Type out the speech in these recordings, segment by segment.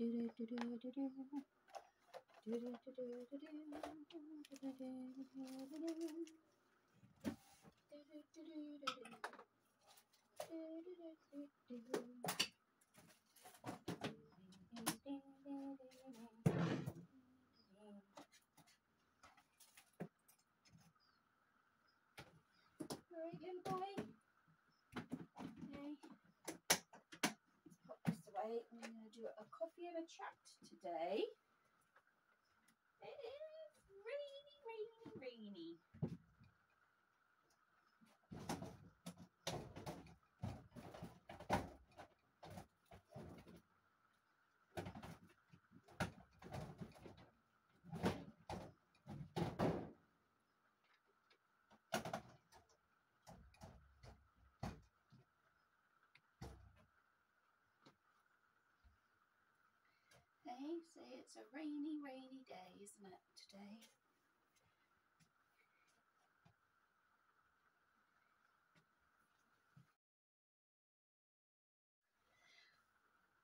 Little boy. Okay. I'm going to do a coffee and a chat today. It is rainy, rainy, rainy. Say it's a rainy, rainy day, isn't it, today?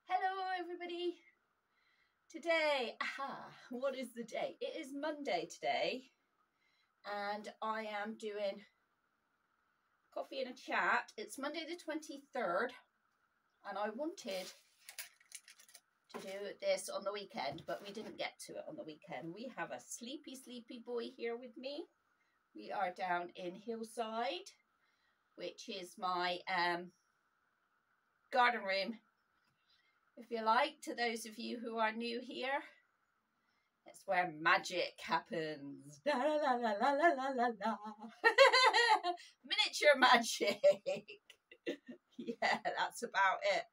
Hello, everybody. Today, aha, what is the day? It is Monday today, and I am doing coffee and a chat. It's Monday the 23rd, and I wanted to do this on the weekend, but we didn't get to it on the weekend. We have a sleepy, sleepy boy here with me. We are down in Hillside, which is my um, garden room, if you like, to those of you who are new here. It's where magic happens. La la la la la la la la. Miniature magic. yeah, that's about it.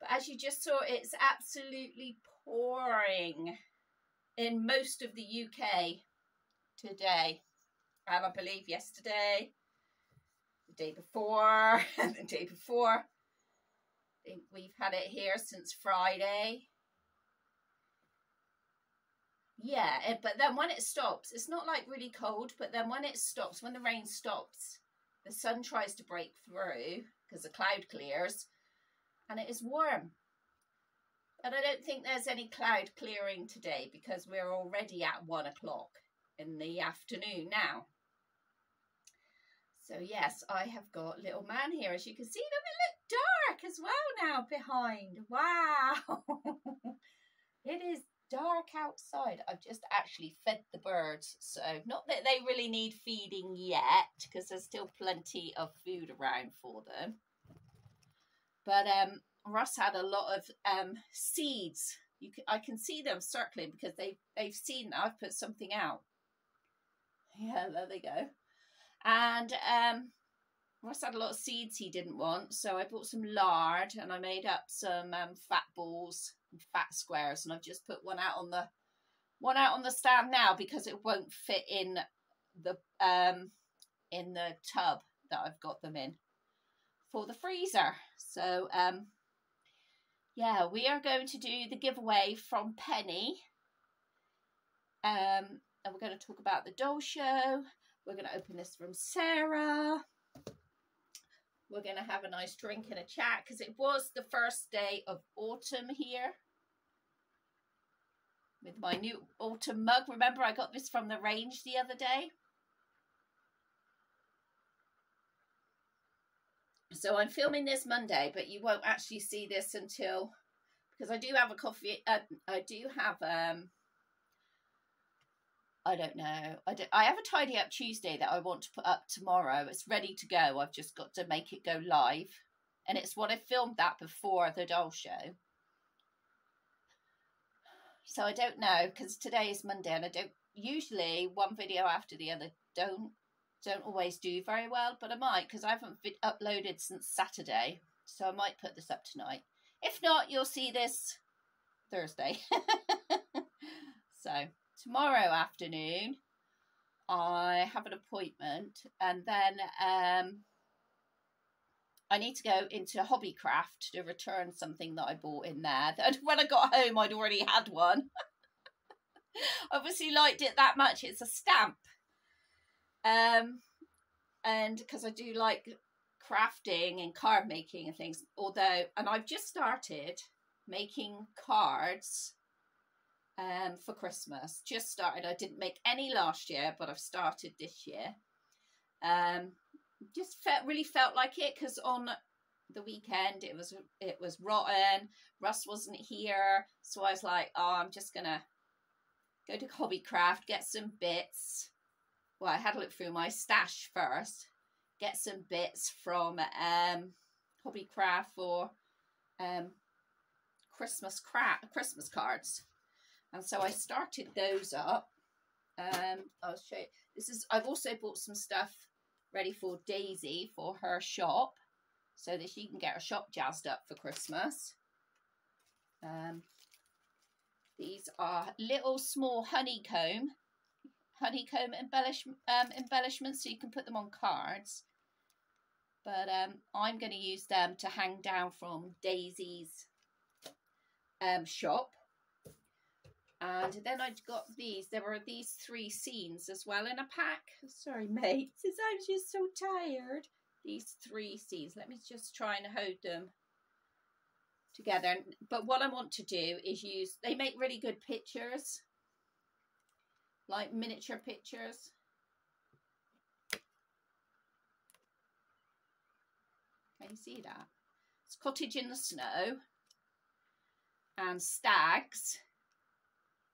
But as you just saw, it's absolutely pouring in most of the UK today. And I believe yesterday, the day before, and the day before. We've had it here since Friday. Yeah, it, but then when it stops, it's not like really cold, but then when it stops, when the rain stops, the sun tries to break through because the cloud clears and it is warm. And I don't think there's any cloud clearing today because we're already at one o'clock in the afternoon now. So yes, I have got little man here. As you can see, them it look dark as well now behind. Wow. it is dark outside. I've just actually fed the birds. So not that they really need feeding yet because there's still plenty of food around for them. But um, Russ had a lot of um, seeds. You can, I can see them circling because they they've seen I've put something out. Yeah, there they go. And um, Russ had a lot of seeds he didn't want, so I bought some lard and I made up some um, fat balls and fat squares, and I've just put one out on the one out on the stand now because it won't fit in the um in the tub that I've got them in for the freezer. So um yeah, we are going to do the giveaway from Penny. Um, and we're going to talk about the doll show. We're going to open this from Sarah. We're going to have a nice drink and a chat because it was the first day of autumn here. With my new autumn mug. Remember I got this from the range the other day? So I'm filming this Monday, but you won't actually see this until because I do have a coffee. Uh, I do have um. I don't know. I do, I have a tidy up Tuesday that I want to put up tomorrow. It's ready to go. I've just got to make it go live, and it's what I filmed that before the doll show. So I don't know because today is Monday, and I don't usually one video after the other don't don't always do very well, but I might because I haven't uploaded since Saturday. So I might put this up tonight. If not, you'll see this Thursday. so tomorrow afternoon, I have an appointment and then um, I need to go into Hobbycraft to return something that I bought in there. That when I got home, I'd already had one. I obviously liked it that much. It's a stamp um, and because I do like crafting and card making and things, although, and I've just started making cards um, for Christmas. Just started. I didn't make any last year, but I've started this year. Um, just felt really felt like it because on the weekend it was it was rotten. Russ wasn't here, so I was like, oh, I'm just gonna go to Hobbycraft, get some bits. Well, I had a look through my stash first, get some bits from um, Hobbycraft for um, Christmas cra- Christmas cards. And so I started those up. Um, I'll show you. This is I've also bought some stuff ready for Daisy for her shop so that she can get her shop jazzed up for Christmas. Um, these are little small honeycomb honeycomb embellish, um, embellishments so you can put them on cards. But um, I'm going to use them to hang down from Daisy's um, shop. And then I got these. There were these three scenes as well in a pack. Sorry, mates, I'm just so tired. These three scenes. Let me just try and hold them together. But what I want to do is use, they make really good pictures. Like miniature pictures. Can you see that? It's Cottage in the Snow and Stags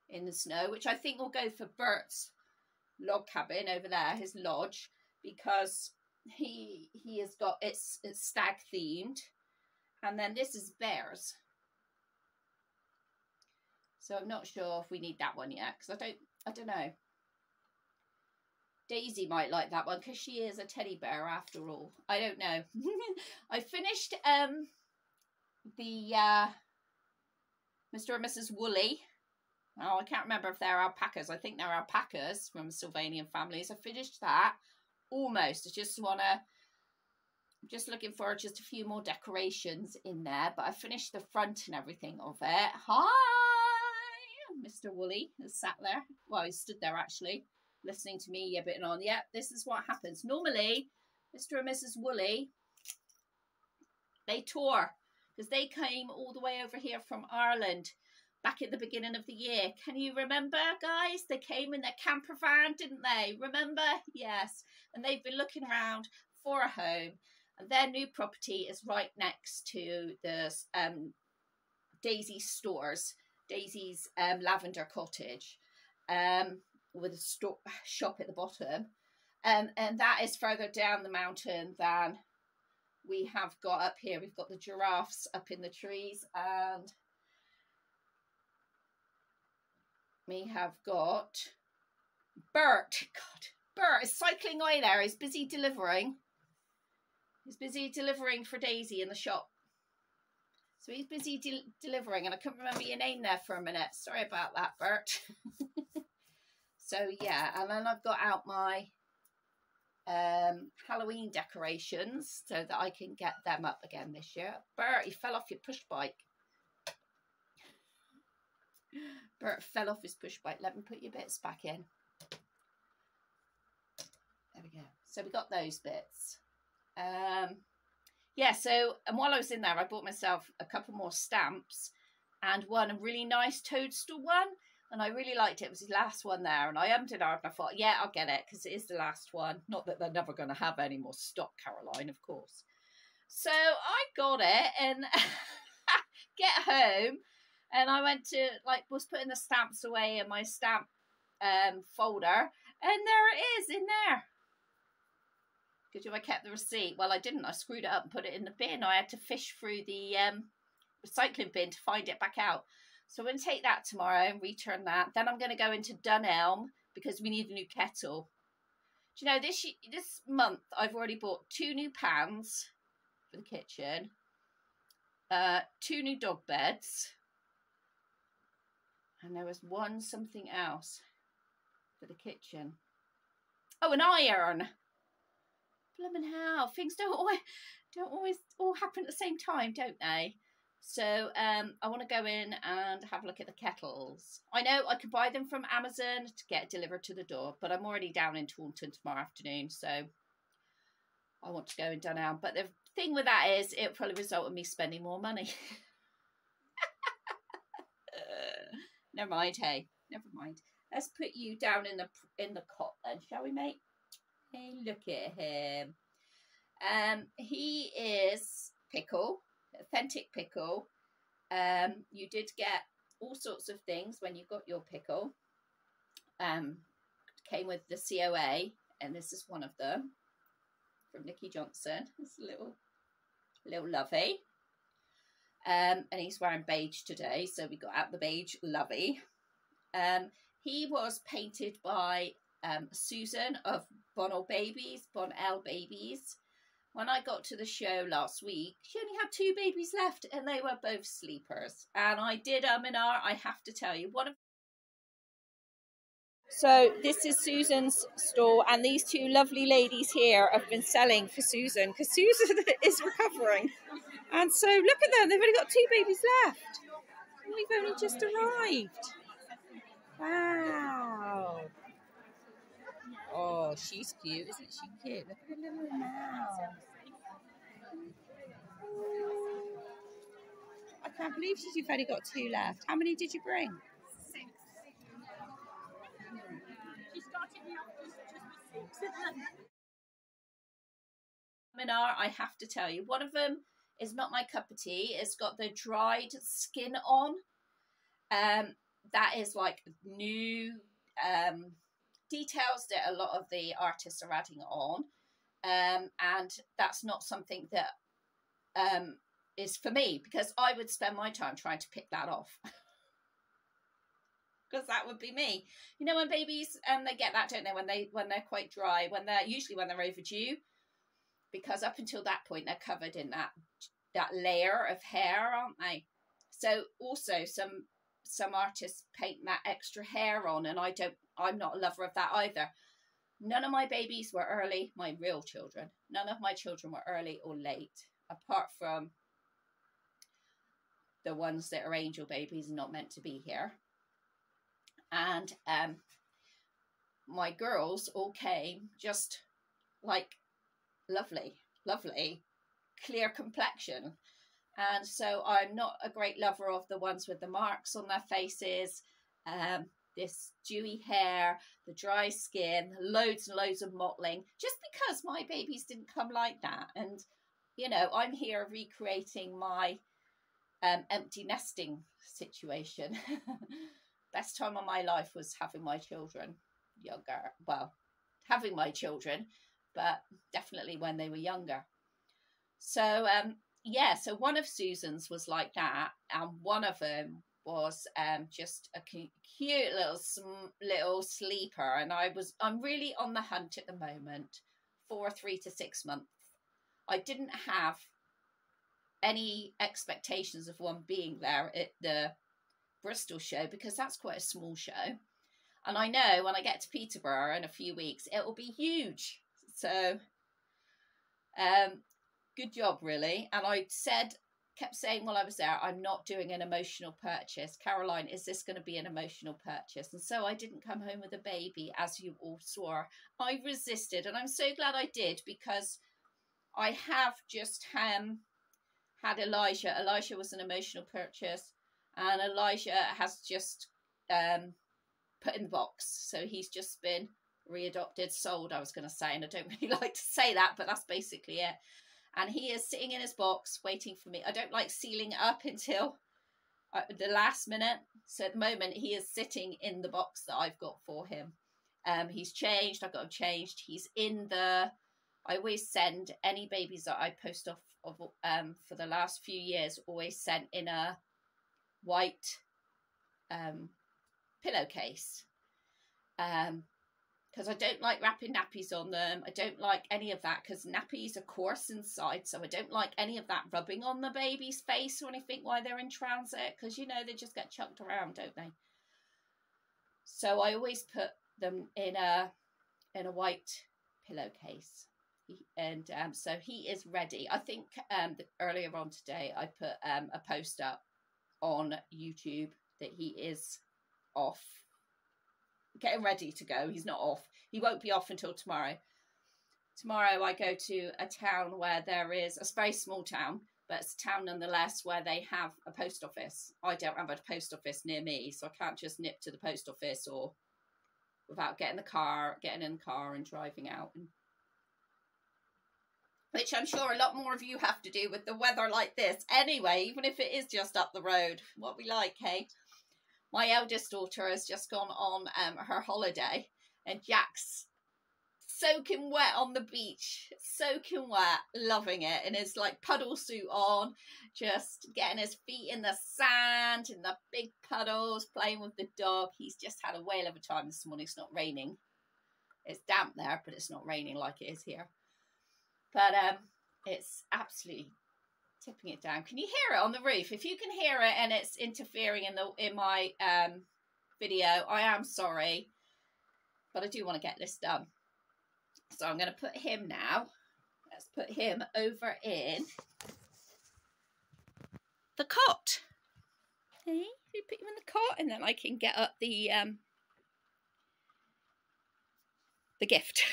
in the snow, which I think will go for Bert's log cabin over there, his lodge, because he he has got it's, it's stag themed, and then this is bears. So I'm not sure if we need that one yet because I don't I don't know. Daisy might like that one because she is a teddy bear after all. I don't know. I finished um the uh Mr. and Mrs. Woolley Oh, I can't remember if they're alpacas. I think they're alpacas from Sylvanian families. I finished that almost. I just want to, just looking for just a few more decorations in there. But I finished the front and everything of it. Hi! Mr. Woolley has sat there. Well, he stood there actually, listening to me yibbing on. Yep, this is what happens. Normally, Mr. and Mrs. Woolley, they tour because they came all the way over here from Ireland back at the beginning of the year. Can you remember, guys? They came in their camper van, didn't they? Remember? Yes. And they've been looking around for a home. And their new property is right next to the um, Daisy stores, Daisy's um, Lavender Cottage, um, with a store, shop at the bottom. Um, and that is further down the mountain than we have got up here. We've got the giraffes up in the trees and we have got Bert. God, Bert is cycling away there. He's busy delivering. He's busy delivering for Daisy in the shop. So he's busy de delivering, and I couldn't remember your name there for a minute. Sorry about that, Bert. so yeah, and then I've got out my um, Halloween decorations so that I can get them up again this year. Bert, you fell off your push bike. Bert fell off his push bike. Let me put your bits back in. There we go. So we got those bits. Um, yeah, so, and while I was in there, I bought myself a couple more stamps and one a really nice toadstool one. And I really liked it. It was the last one there. And I ummed out and I thought, yeah, I'll get it because it is the last one. Not that they're never going to have any more stock, Caroline, of course. So I got it and get home and I went to like was putting the stamps away in my stamp um folder, and there it is in there. Because I kept the receipt. Well, I didn't. I screwed it up and put it in the bin. I had to fish through the um, recycling bin to find it back out. So I'm going to take that tomorrow and return that. Then I'm going to go into Dunelm because we need a new kettle. Do you know this this month I've already bought two new pans for the kitchen, uh, two new dog beds, and there was one something else for the kitchen. Oh, an iron. Blooming hell, things don't always don't always all happen at the same time, don't they? So um, I want to go in and have a look at the kettles. I know I could buy them from Amazon to get delivered to the door, but I'm already down in Taunton tomorrow afternoon, so I want to go and in Dunelm. But the thing with that is, it'll probably result in me spending more money. never mind. Hey, never mind. Let's put you down in the in the cot then, shall we, mate? Hey, look at him. Um, he is pickle, authentic pickle. Um, you did get all sorts of things when you got your pickle. Um, came with the COA, and this is one of them from Nikki Johnson. It's a little, little lovey. Um, and he's wearing beige today, so we got out the beige lovey. Um, he was painted by um, Susan of Bon Old Babies, Bon L Babies. When I got to the show last week, she only had two babies left, and they were both sleepers. And I did and ah, I have to tell you, one of so this is Susan's store, and these two lovely ladies here have been selling for Susan because Susan is recovering. And so look at them; they've only got two babies left. We've only just arrived. Wow. Oh, she's cute, isn't she cute? Look at her little mouth. I can't believe you've only got two left. How many did you bring? Minar, I have to tell you, one of them is not my cup of tea. It's got the dried skin on. Um, that is like new um, details that a lot of the artists are adding on. Um, and that's not something that um, is for me because I would spend my time trying to pick that off. because that would be me. You know when babies um they get that, don't they? When they when they're quite dry, when they're usually when they're overdue, because up until that point they're covered in that that layer of hair, aren't they? So also some some artists paint that extra hair on, and I don't. I'm not a lover of that either. None of my babies were early. My real children. None of my children were early or late, apart from the ones that are angel babies and not meant to be here and um, my girls all came just like lovely, lovely, clear complexion. And so I'm not a great lover of the ones with the marks on their faces, um, this dewy hair, the dry skin, loads and loads of mottling, just because my babies didn't come like that. And, you know, I'm here recreating my um, empty nesting situation. best time of my life was having my children younger. Well, having my children, but definitely when they were younger. So, um, yeah, so one of Susan's was like that, and one of them was um, just a cute little little sleeper, and I was I'm really on the hunt at the moment for three to six months. I didn't have any expectations of one being there at the Bristol show because that's quite a small show. And I know when I get to Peterborough in a few weeks, it will be huge. So, um, good job, really. And I said, kept saying while I was there, I'm not doing an emotional purchase. Caroline, is this going to be an emotional purchase? And so I didn't come home with a baby, as you all saw. I resisted, and I'm so glad I did because I have just um, had Elijah. Elijah was an emotional purchase and Elijah has just um, put in the box. So he's just been readopted, sold, I was going to say, and I don't really like to say that, but that's basically it. And he is sitting in his box waiting for me. I don't like sealing up until uh, the last minute. So at the moment, he is sitting in the box that I've got for him. Um, he's changed. I've got him changed. He's in the. I always send any babies that I post off of um, for the last few years. Always sent in a white um, pillowcase um, because I don't like wrapping nappies on them. I don't like any of that because nappies are coarse inside, so I don't like any of that rubbing on the baby's face or anything while they're in transit because you know they just get chucked around, don't they? So I always put them in a in a white pillowcase. And um, so he is ready. I think um, earlier on today I put um, a post up on YouTube that he is off, getting ready to go. He's not off. He won't be off until tomorrow. Tomorrow I go to a town where there is a very small town but it's a town nonetheless where they have a post office. I don't have a post office near me, so I can't just nip to the post office or without getting the car, getting in the car and driving out. And, which I'm sure a lot more of you have to do with the weather like this. Anyway, even if it is just up the road, what we like, hey? My eldest daughter has just gone on um, her holiday and Jack's soaking wet on the beach, soaking wet, loving it, in his like puddle suit on, just getting his feet in the sand, in the big puddles, playing with the dog. He's just had a whale of a time this morning. It's not raining. It's damp there, but it's not raining like it is here. But um, it's absolutely tipping it down. Can you hear it on the roof? If you can hear it and it's interfering in the in my um video, I am sorry. But I do want to get this done. So I'm going to put him now. Let's put him over in the cot. Okay, you put him in the cot and then I can get up the um the gift.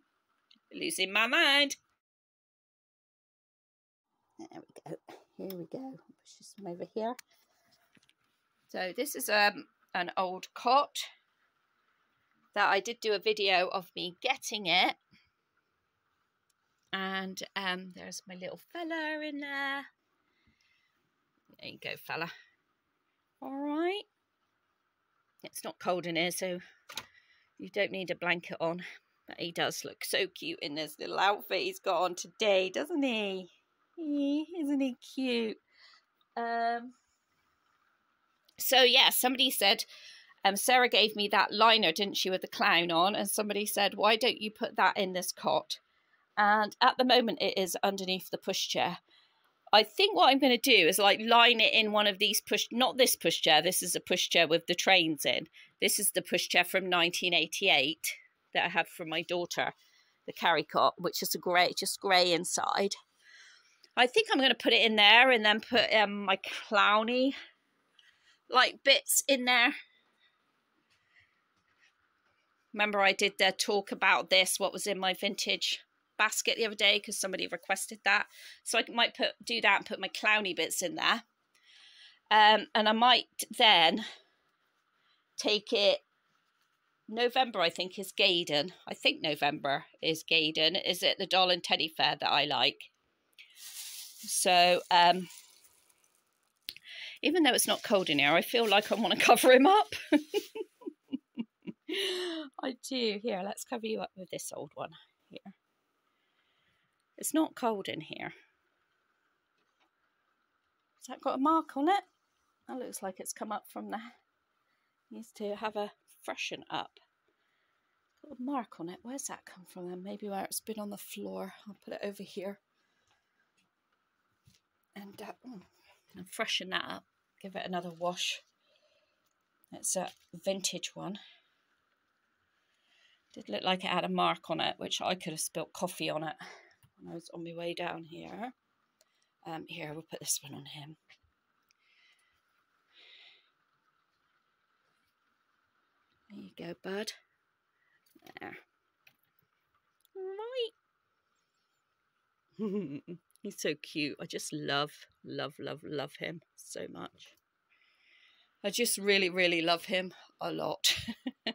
Losing my mind. There we go. Here we go. Push this one over here. So this is um an old cot that I did do a video of me getting it. And um, there's my little fella in there. There you go, fella. All right. It's not cold in here, so you don't need a blanket on. But he does look so cute in this little outfit he's got on today, doesn't he? Isn't he cute? Um, so, yeah, somebody said um, Sarah gave me that liner, didn't she, with the clown on? And somebody said, why don't you put that in this cot? And at the moment, it is underneath the pushchair. I think what I'm going to do is like line it in one of these push, not this pushchair. This is a pushchair with the trains in. This is the pushchair from 1988 that I had from my daughter, the carry cot, which is a grey, just grey inside. I think I'm going to put it in there and then put um, my clowny like bits in there Remember I did the talk about this, what was in my vintage basket the other day because somebody requested that. So I might put do that and put my clowny bits in there. Um, and I might then take it November, I think, is Gaydon. I think November is Gaydon. Is it the doll and teddy fair that I like? So, um, even though it's not cold in here, I feel like I want to cover him up. I do. Here, let's cover you up with this old one. Here. It's not cold in here. Has that got a mark on it? That looks like it's come up from there. Needs to have a freshen up. Got a mark on it. Where's that come from then? Maybe where it's been on the floor. I'll put it over here. And, uh, and freshen that up. Give it another wash. It's a vintage one. Did look like it had a mark on it, which I could have spilt coffee on it when I was on my way down here. Um, here, we'll put this one on him. There you go, bud. There. Right. He's so cute. I just love, love, love, love him so much. I just really, really love him a lot.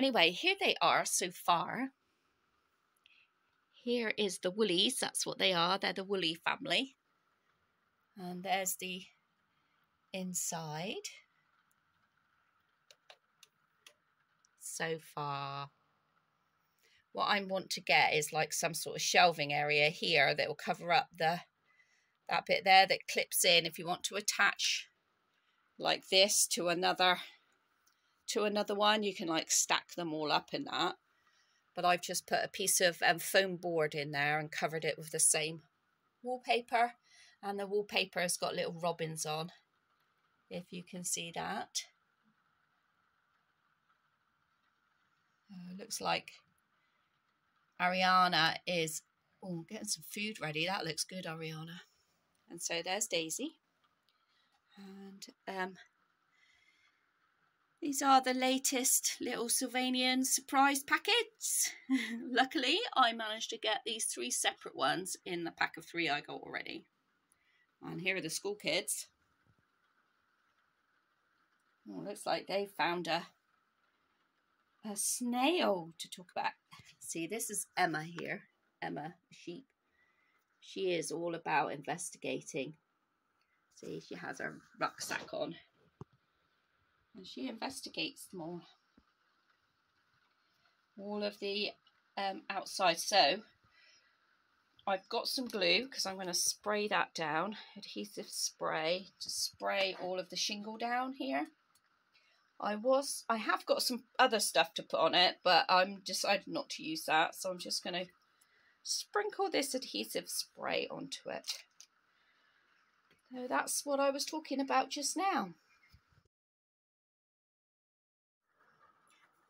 Anyway, here they are so far. Here is the woolies, that's what they are. They're the woolly family. And there's the inside. So far. What I want to get is like some sort of shelving area here that will cover up the that bit there that clips in if you want to attach like this to another to another one. You can like stack them all up in that. But I've just put a piece of um, foam board in there and covered it with the same wallpaper. And the wallpaper has got little robins on, if you can see that. Uh, looks like Ariana is getting some food ready. That looks good, Ariana. And so there's Daisy. And um, these are the latest little Sylvanian surprise packets. Luckily, I managed to get these three separate ones in the pack of three I got already. And here are the school kids. Oh, looks like they found a a snail to talk about. See, this is Emma here. Emma, sheep. She is all about investigating. See, she has her rucksack on. And she investigates them all. All of the um, outside. So, I've got some glue because I'm going to spray that down. Adhesive spray to spray all of the shingle down here. I was, I have got some other stuff to put on it, but I'm decided not to use that. So I'm just going to sprinkle this adhesive spray onto it. So that's what I was talking about just now.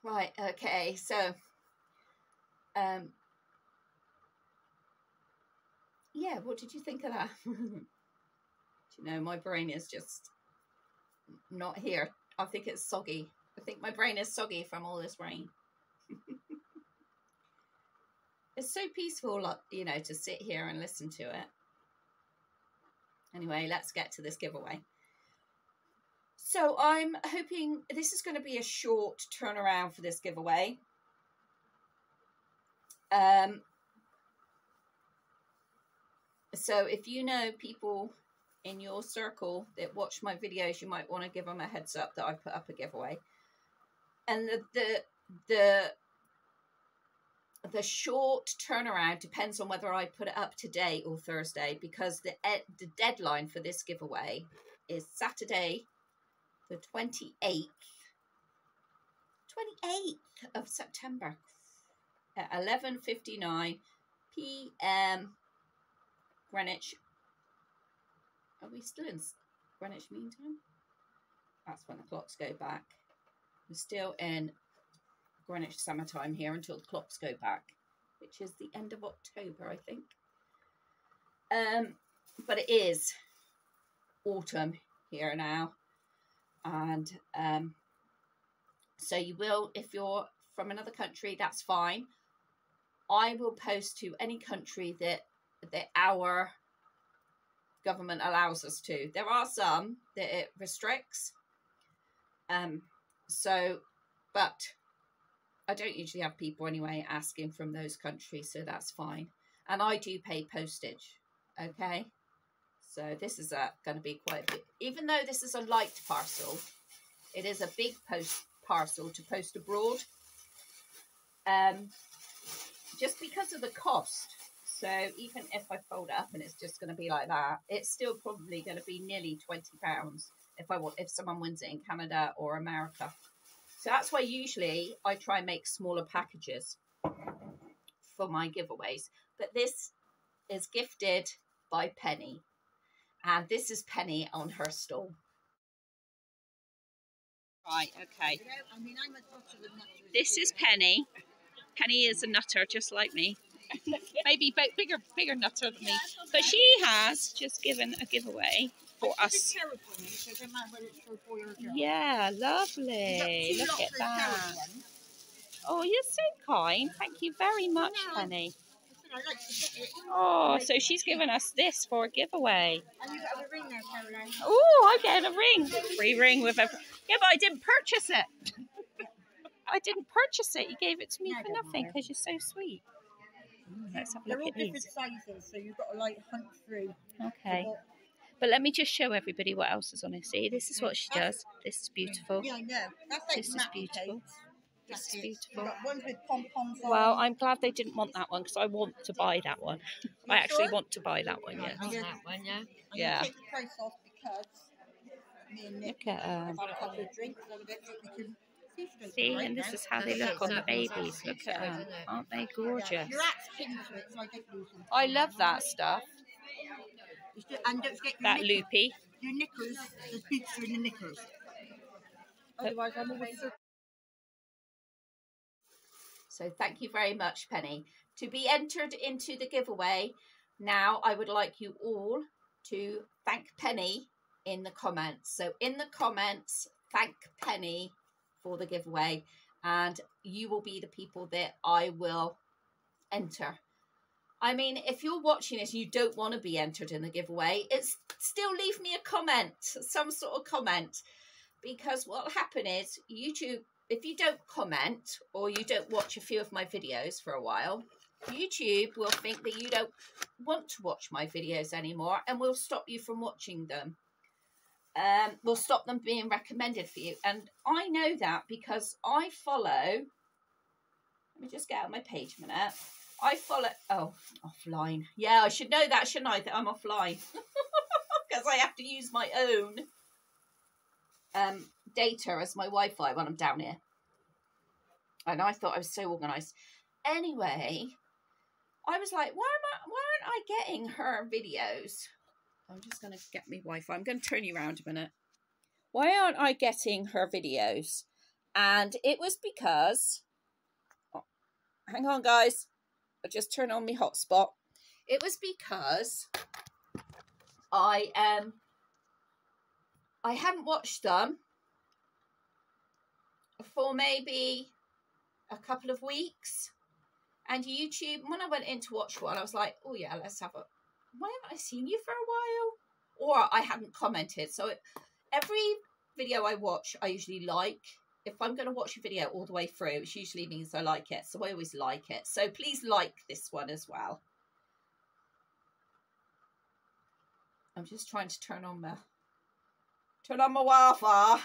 Right, okay, so um yeah, what did you think of that? you know, my brain is just not here I think it's soggy. I think my brain is soggy from all this rain. it's so peaceful, you know, to sit here and listen to it. Anyway, let's get to this giveaway. So I'm hoping this is going to be a short turnaround for this giveaway. Um, so if you know people in your circle that watch my videos, you might want to give them a heads up that I put up a giveaway. And the the the the short turnaround depends on whether I put it up today or Thursday because the the deadline for this giveaway is Saturday, the twenty eighth. 28th of September at 11:59 p.m. Greenwich are we still in Greenwich Mean Time? That's when the clocks go back. We're still in Greenwich summertime here until the clocks go back, which is the end of October, I think. Um, but it is autumn here now. And um, so you will, if you're from another country, that's fine. I will post to any country that that our government allows us to. There are some that it restricts. Um, so, but I don't usually have people anyway asking from those countries, so that's fine. And I do pay postage, okay? So this is going to be quite a bit, even though this is a light parcel, it is a big post parcel to post abroad. Um, just because of the cost so even if I fold up and it's just going to be like that, it's still probably going to be nearly twenty pounds if I want if someone wins it in Canada or America. So that's why usually I try and make smaller packages for my giveaways. But this is gifted by Penny, and this is Penny on her stall. Right, okay. This is Penny. Penny is a nutter just like me. maybe bigger, bigger nutter than me. But she has just given a giveaway for us. Yeah, lovely. Look at that. Oh, you're so kind. Thank you very much, Penny. Oh, so she's given us this for a giveaway. Oh, I'm getting a ring. Free ring with a. Yeah, but I didn't purchase it. I didn't purchase it. You gave it to me for nothing because you're so sweet. Let's have a They're look all at different these. sizes, so you've got to like hunt through. Okay. But let me just show everybody what else is on it. See, this is what she does. This is beautiful. Yeah, I know. That's like This is beautiful. This is beautiful. You've got ones with pom-poms on. Well, I'm glad they didn't want that one because I want to buy that one. I actually sure? want to buy that one, yes. And you're- one, yeah. I'm Yeah. take the price off because me and Nick Look at um, have had a couple of drinks, so I don't think we can see right and this now. is how they look on the babies. Look at them. Aren't they gorgeous? Yeah, Your hat's pinned to it, so I don't lose them. I love that stuff. And don't forget That knickers, loopy. your knickers, the boots are in the knickers. Otherwise, I'm always so So thank you very much, Penny. To be entered into the giveaway, now I would like you all to thank Penny in the comments. So in the comments, thank Penny for the giveaway, and you will be the people that I will enter. I mean, if you're watching this you don't want to be entered in the giveaway, it's still leave me a comment, some sort of comment. Because what'll happen is YouTube, if you don't comment or you don't watch a few of my videos for a while, YouTube will think that you don't want to watch my videos anymore and will stop you from watching them. Um, will stop them being recommended for you. And I know that because I follow, let me just get out my page a minute. I follow, oh, offline. Yeah, I should know that, shouldn't I, that I'm offline. Because I have to use my own um, data as my Wi-Fi when I'm down here. And I thought I was so organised. Anyway, I was like, why am I, why aren't I getting her videos? I'm just going to get me Wi-Fi. I'm going to turn you around a minute. Why aren't I getting her videos? And it was because, oh, hang on guys, I just turn on my hotspot. It was because I um I hadn't watched them for maybe a couple of weeks. And YouTube, when I went in to watch one, I was like, oh yeah, let's have a. Why haven't I seen you for a while? Or I hadn't commented. So every video I watch, I usually like. If I'm going to watch a video all the way through, it usually means I like it. So I always like it. So please like this one as well. I'm just trying to turn on my turn on my Wi-Fi.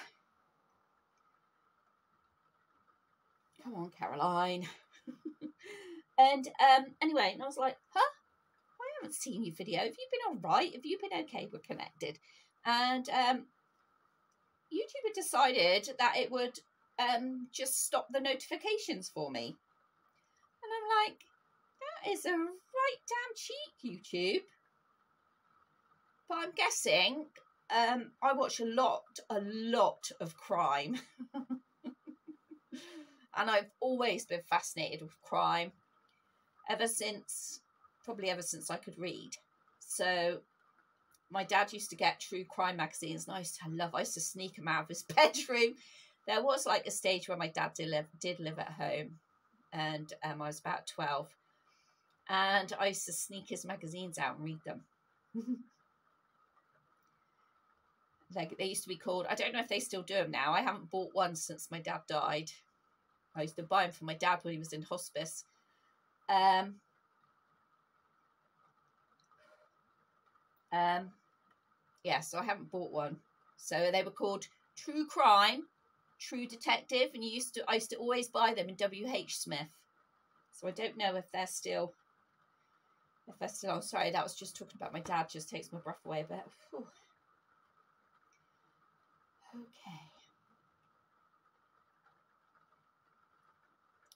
Come on, Caroline. And um, anyway, and I was like, huh? Haven't seen your video. Have you been all right? Have you been okay? We're connected. And um, YouTube had decided that it would um, just stop the notifications for me. And I'm like, that is a right damn cheek, YouTube. But I'm guessing um, I watch a lot, a lot of crime. and I've always been fascinated with crime ever since, probably ever since I could read. So my dad used to get true crime magazines, and I used to love. I used to sneak them out of his bedroom. There was like a stage where my dad did live did live at home, and um, I was about twelve, and I used to sneak his magazines out and read them. like they used to be called. I don't know if they still do them now. I haven't bought one since my dad died. I used to buy them for my dad when he was in hospice um, um, yeah, so I haven't bought one. So they were called True Crime, True Detective, and you used to I used to always buy them in W. H. Smith. So I don't know if they're still if they're still. I'm sorry, that was just talking about my dad. Just takes my breath away a bit. Whew. Okay.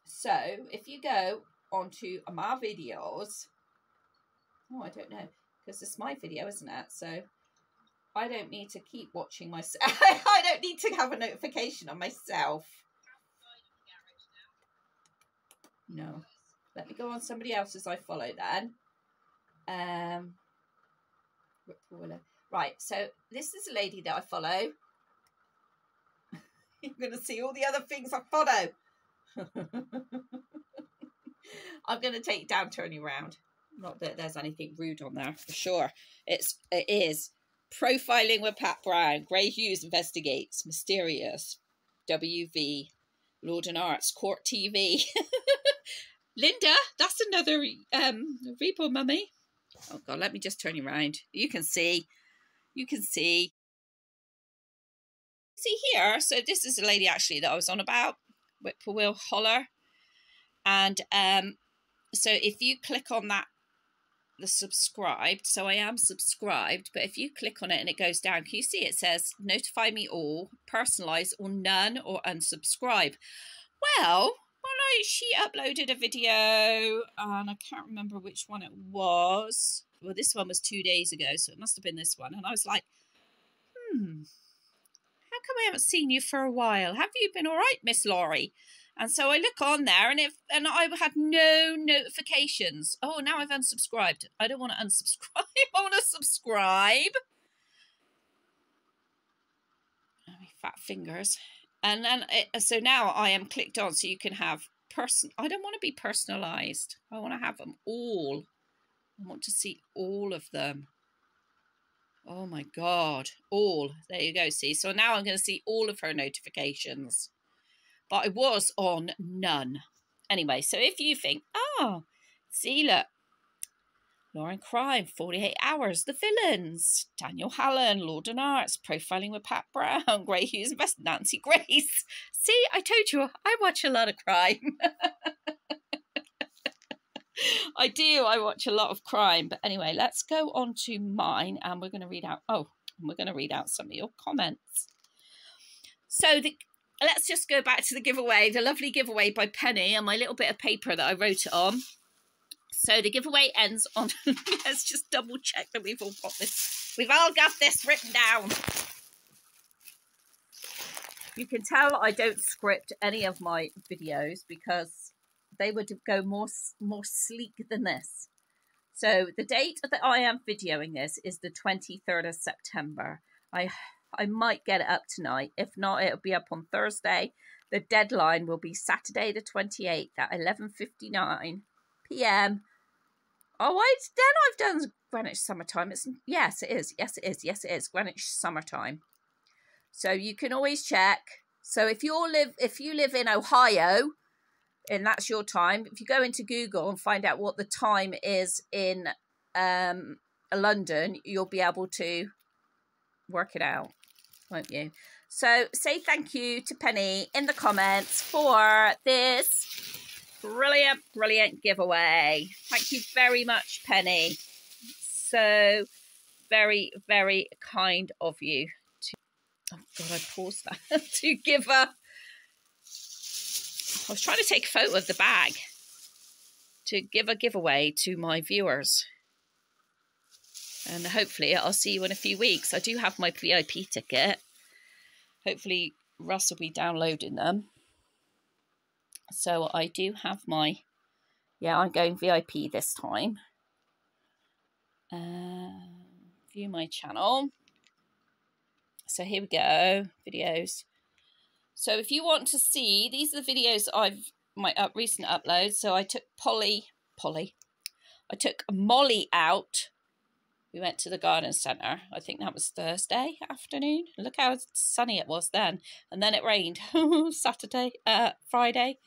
So if you go onto my videos. Oh, I don't know, because it's my video, isn't it? So I don't need to keep watching myself. I don't need to have a notification on myself. No. Let me go on somebody else's I follow then. Um, right, so this is a lady that I follow. You're going to see all the other things I follow. I'm going to take down turning around. Not that there's anything rude on there for sure. It's it is profiling with Pat Brown. Gray Hughes investigates mysterious. WV Lord and Arts Court TV. Linda, that's another um repo mummy. Oh god, let me just turn you around. You can see. You can see. See here, so this is the lady actually that I was on about. Whippoorwill Holler. And um so if you click on that the subscribed so i am subscribed but if you click on it and it goes down can you see it says notify me all personalize or none or unsubscribe. Well well I, she uploaded a video and i can't remember which one it was. Well this one was two days ago so it must have been this one and i was like hmm how come i haven't seen you for a while? Have you been all right miss laurie and so I look on there and if and I had no notifications. Oh, now I've unsubscribed. I don't want to unsubscribe. I want to subscribe. Fat fingers. And then uh, it, so now I am clicked on so you can have person. I don't want to be personalized. I want to have them all. I want to see all of them. Oh my God. All. There you go. See, so now I'm going to see all of her notifications. But I was on none. Anyway, so if you think, oh, see, look, Law&Crime, 48 Hours, The Villains, Danelle Hallan, Lord and Arts, Profiling with Pat Brown, Grey Hughes Invest, Nancy Grace. See, I told you, I watch a lot of crime. I do, I watch a lot of crime. But anyway, let's go on to mine and we're going to read out, oh, we're going to read out some of your comments. So the let's just go back to the giveaway, the lovely giveaway by Penny and my little bit of paper that I wrote it on. So the giveaway ends on, let's just double check that we've all got this. We've all got this written down. You can tell I don't script any of my videos because they would go more, more sleek than this. So the date that I am videoing this is the 23rd of September. I I might get it up tonight. If not, it'll be up on Thursday. The deadline will be Saturday the 28th at 11.59 p.m. Oh, wait, then I've done Greenwich summertime. It's Yes, it is. Yes, it is. Yes, it is. Greenwich summertime. So you can always check. So if you live, if you live in Ohio, and that's your time, if you go into Google and find out what the time is in um, London, you'll be able to work it out won't you? So say thank you to Penny in the comments for this brilliant, brilliant giveaway. Thank you very much, Penny. So very, very kind of you to, oh God, I paused that, to give a, I was trying to take a photo of the bag to give a giveaway to my viewers. And hopefully I'll see you in a few weeks. I do have my VIP ticket. Hopefully Russ will be downloading them. So I do have my, yeah, I'm going VIP this time. Uh, view my channel. So here we go, videos. So if you want to see, these are the videos I've, my up, recent uploads. So I took Polly, Polly, I took Molly out we went to the garden centre. I think that was Thursday afternoon. Look how sunny it was then. And then it rained. Saturday, uh, Friday.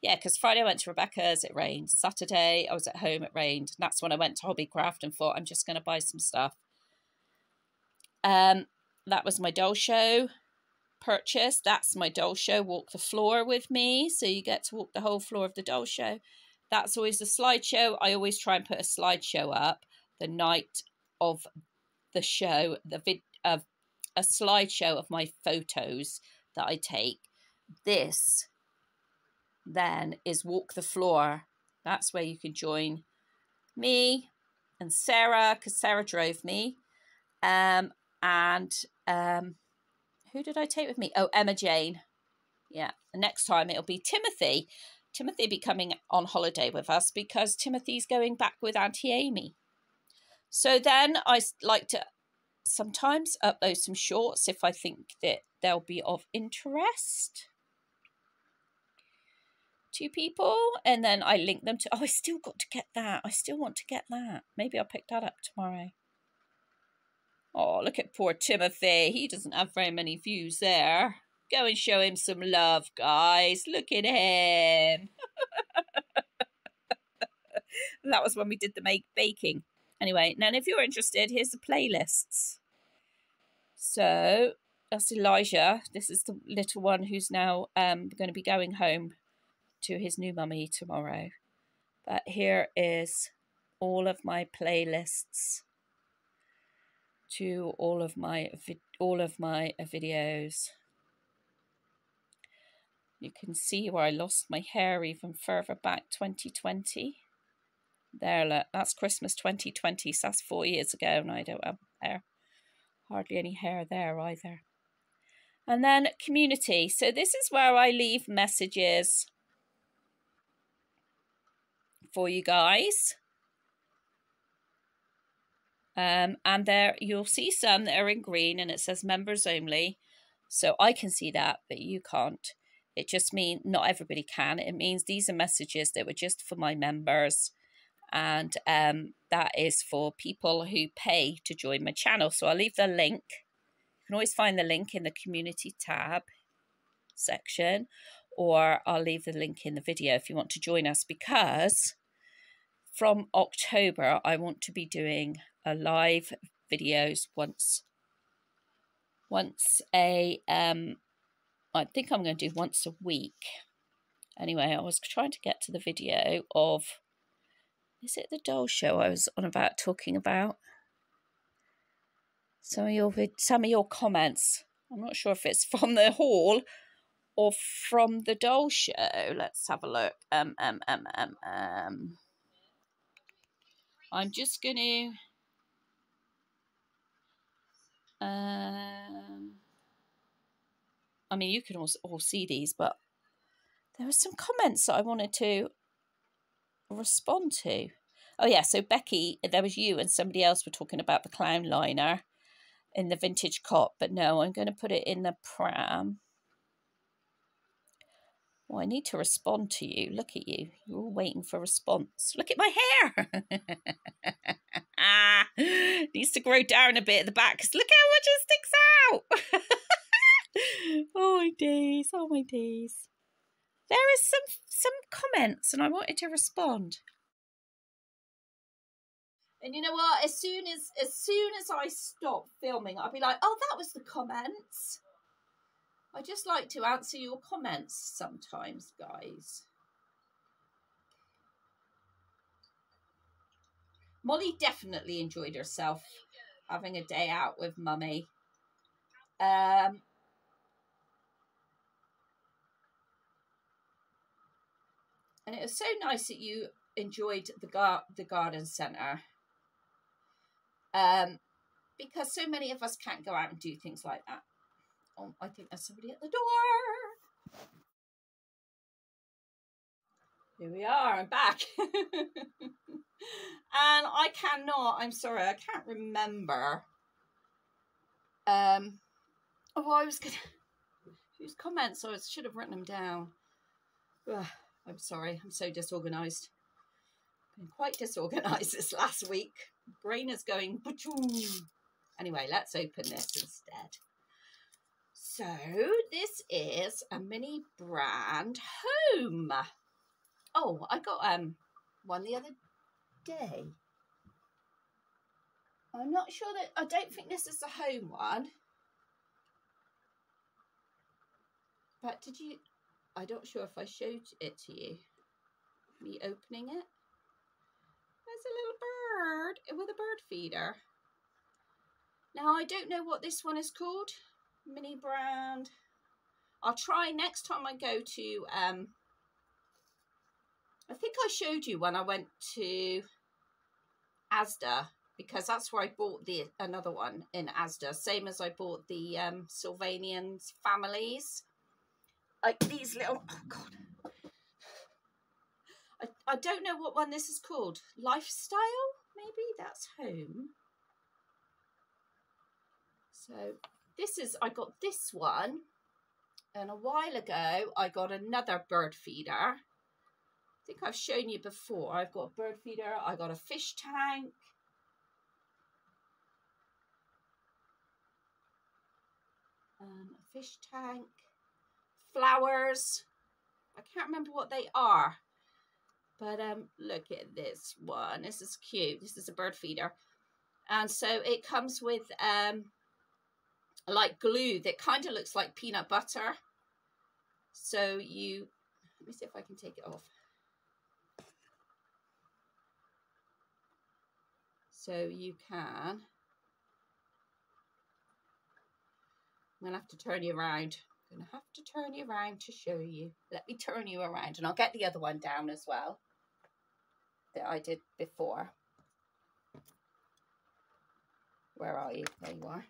Yeah, because Friday I went to Rebecca's, it rained. Saturday I was at home, it rained. And that's when I went to Hobbycraft and thought I'm just going to buy some stuff. Um, That was my doll show purchase. That's my doll show. Walk the floor with me. So you get to walk the whole floor of the doll show. That's always a slideshow. I always try and put a slideshow up the night of the show, the vid a slideshow of my photos that I take. This then is Walk the Floor. That's where you can join me and Sarah, because Sarah drove me. Um, and um, who did I take with me? Oh, Emma Jane. Yeah. next time it'll be Timothy. Timothy be coming on holiday with us because Timothy's going back with Auntie Amy. So then I like to sometimes upload some shorts if I think that they'll be of interest to people and then I link them to oh I still got to get that. I still want to get that. Maybe I'll pick that up tomorrow. Oh look at poor Timothy. He doesn't have very many views there. Go and show him some love guys. Look at him. That was when we did the make baking Anyway, now if you're interested, here's the playlists. So that's Elijah. This is the little one who's now um, going to be going home to his new mummy tomorrow. But here is all of my playlists to all of my all of my videos. You can see where I lost my hair even further back 2020. There, look, that's Christmas 2020, so that's four years ago, and I don't have hair. Hardly any hair there either. And then community. So this is where I leave messages for you guys. Um, and there you'll see some that are in green and it says members only. So I can see that, but you can't. It just means not everybody can. It means these are messages that were just for my members and um, that is for people who pay to join my channel. So I'll leave the link. You can always find the link in the community tab section, or I'll leave the link in the video if you want to join us because from October I want to be doing a live videos once once a um I think I'm going to do once a week. Anyway, I was trying to get to the video of is it the doll show I was on about talking about? Some of your some of your comments. I'm not sure if it's from the hall or from the doll show. Let's have a look. Um um um um um. I'm just to um, I mean, you can all, all see these, but there were some comments that I wanted to respond to. Oh, yeah. So, Becky, there was you and somebody else were talking about the clown liner in the vintage cot, but no, I'm going to put it in the pram. Well, I need to respond to you. Look at you. You're all waiting for response. Look at my hair. ah, needs to grow down a bit at the back because look how much it sticks out. oh my days. Oh my days. There is some some comments and I wanted to respond. And you know what? As soon as as soon as I stop filming, I'll be like, oh, that was the comments. I just like to answer your comments sometimes, guys. Molly definitely enjoyed herself having a day out with mummy. Um, and it was so nice that you enjoyed the gar- the garden centre. Um, because so many of us can't go out and do things like that. Oh, I think there's somebody at the door. Here we are, I'm back. and I cannot, I'm sorry, I can't remember. Um, oh, I was going to, whose comments, so I should have written them down. Ugh, I'm sorry, I'm so disorganised. Been quite disorganised this last week. Brain is going, anyway, let's open this instead. So this is a mini brand home. Oh, I got um one the other day. I'm not sure that I don't think this is a home one. But did you I'm not sure if I showed it to you. Me opening it. There's a little bird with a bird feeder. Now I don't know what this one is called mini brand. I'll try next time I go to, um, I think I showed you when I went to Asda because that's where I bought the another one in Asda, same as I bought the um, Sylvanians families. Like these little, oh God. I, I don't know what one this is called. Lifestyle, maybe? That's home. So this is, I got this one. And a while ago, I got another bird feeder. I think I've shown you before. I've got a bird feeder. I got a fish tank. Um, a fish tank. Flowers. I can't remember what they are. But um, look at this one. This is cute. This is a bird feeder. And so it comes with um, like glue that kind of looks like peanut butter. So you, let me see if I can take it off. So you can, I'm going to have to turn you around. Going to have to turn you around to show you. Let me turn you around and I'll get the other one down as well that I did before. Where are you? There you are.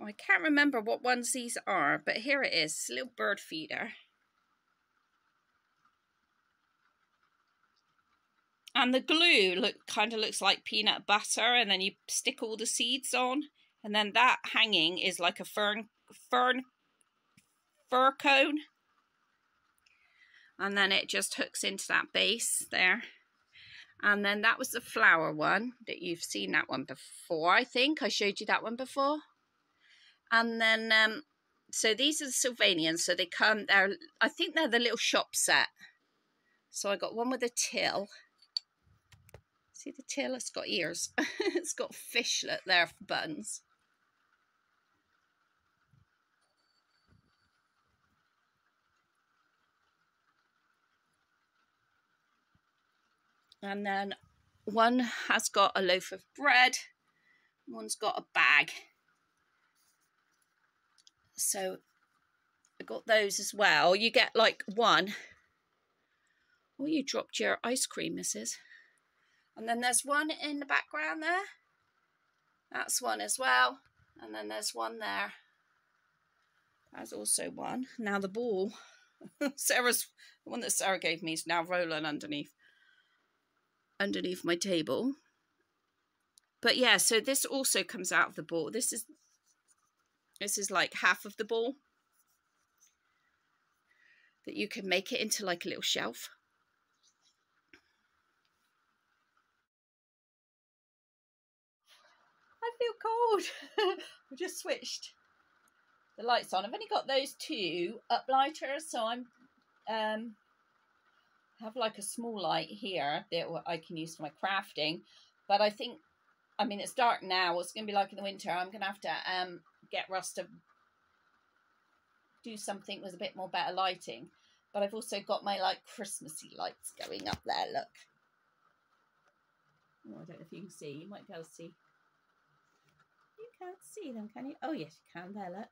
Oh, I can't remember what ones these are, but here it is, little bird feeder. And the glue look kind of looks like peanut butter, and then you stick all the seeds on, and then that hanging is like a fern fern fir cone. And then it just hooks into that base there. And then that was the flower one that you've seen that one before, I think. I showed you that one before. And then, um, so these are the Sylvanians. So they come, they're, I think they're the little shop set. So I got one with a till. See the tail? It's got ears. it's got fishlet there for buttons. And then one has got a loaf of bread. One's got a bag. So I got those as well. You get like one. Oh, you dropped your ice cream, Mrs. And then there's one in the background there. That's one as well. And then there's one there. There's also one. Now the ball. Sarah's the one that Sarah gave me is now rolling underneath underneath my table. But yeah, so this also comes out of the ball. This is this is like half of the ball that you can make it into like a little shelf. I feel cold. I just switched the lights on. I've only got those two uplighters, so I'm um have like a small light here that I can use for my crafting. But I think, I mean, it's dark now. What's going to be like in the winter? I'm going to have to um get Russ to do something with a bit more better lighting. But I've also got my like Christmassy lights going up there. Look. Oh, I don't know if you can see. You might be able to see You can't see them, can you? Oh, yes, you can, there, look.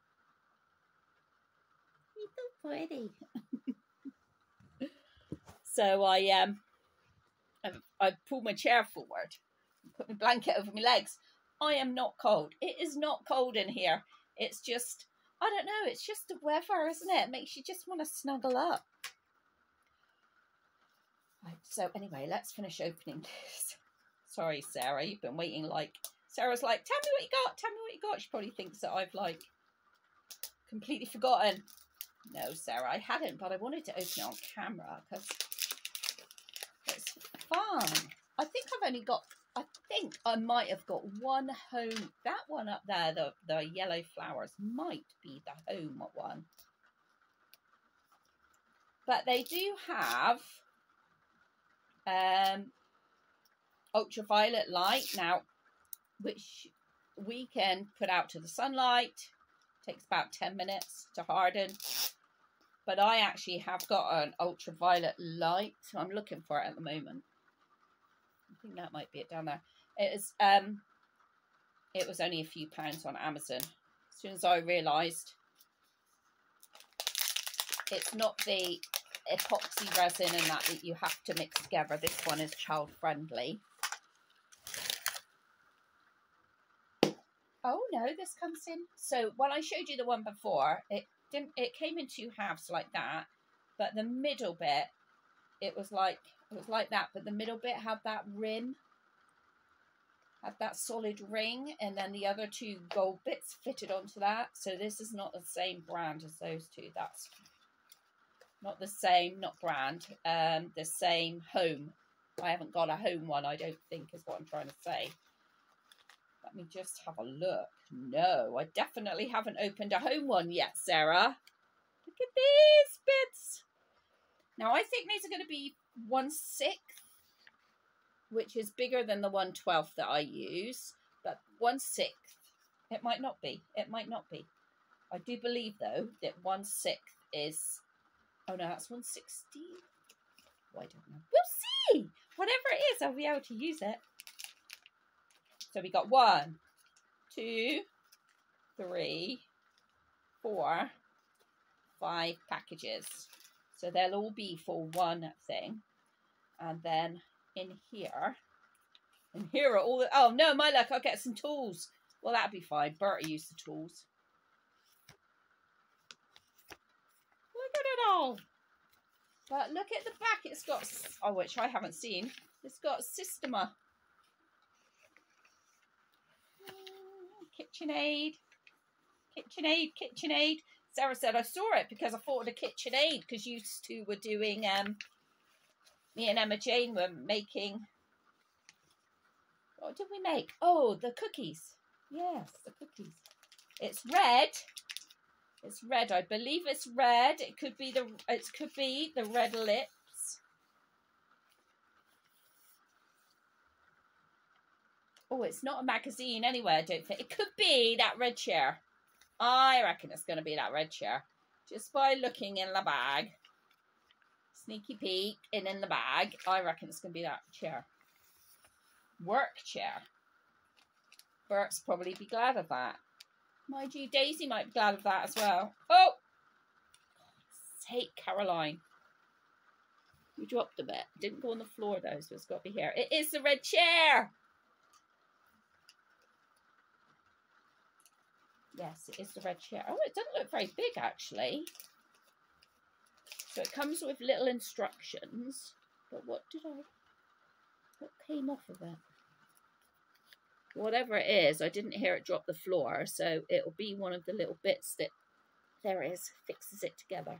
You're so pretty. so I um, I've, I pulled my chair forward, put my blanket over my legs. I am not cold. It is not cold in here. It's just, I don't know, it's just the weather, isn't it? It makes you just want to snuggle up. Right, so anyway, let's finish opening this. Sorry, Sarah, you've been waiting like Sarah's like, tell me what you got, tell me what you got. She probably thinks that I've like completely forgotten. No, Sarah, I hadn't, but I wanted to open it on camera because fun. I think I've only got, I think I might have got one home. That one up there, the, the yellow flowers, might be the home one. But they do have um, ultraviolet light. Now, which we can put out to the sunlight. Takes about 10 minutes to harden. But I actually have got an ultraviolet light. I'm looking for it at the moment. Think that might be it down there. It is um it was only a few pounds on Amazon. As soon as I realised it's not the epoxy resin and that that you have to mix together. This one is child friendly. Oh no, this comes in. So when I showed you the one before, it didn't. It came in two halves like that, but the middle bit, it was like it was like that. But the middle bit had that rim, had that solid ring, and then the other two gold bits fitted onto that. So this is not the same brand as those two. That's not the same, not brand. Um, the same home. I haven't got a home one. I don't think is what I'm trying to say. Let me just have a look. No, I definitely haven't opened a home one yet, Sarah. Look at these bits. Now, I think these are going to be one sixth, which is bigger than the one twelfth that I use, but one sixth. It might not be. It might not be. I do believe, though, that one sixth is. Oh no, that's one sixty. Oh, I don't know. We'll see. Whatever it is, I'll be able to use it. So we got one, two, three, four, five packages. So they'll all be for one thing. And then in here, and here are all the, oh no, my luck, I'll get some tools. Well, that'd be fine. Bertie used the tools. Look at it all. But look at the back. It's got, oh, which I haven't seen. It's got Systema KitchenAid, KitchenAid, KitchenAid. Sarah said I saw it because I thought of the KitchenAid because you two were doing um me and Emma Jane were making what did we make? Oh, the cookies. Yes, the cookies. It's red. It's red. I believe it's red. It could be the it could be the red lips. Oh, it's not a magazine anyway, I don't think. It could be that red chair. I reckon it's going to be that red chair. Just by looking in the bag. Sneaky peek in in the bag. I reckon it's going to be that chair. Work chair. Bert's probably be glad of that. Mind you, Daisy might be glad of that as well. Oh! Sake, Caroline. You dropped a bit. Didn't go on the floor though, so it's got to be here. It is the red chair! Yes, it is the red chair. Oh, it doesn't look very big actually. So it comes with little instructions. But what did I... What came off of it? Whatever it is, I didn't hear it drop the floor. So it'll be one of the little bits that... There it is. Fixes it together.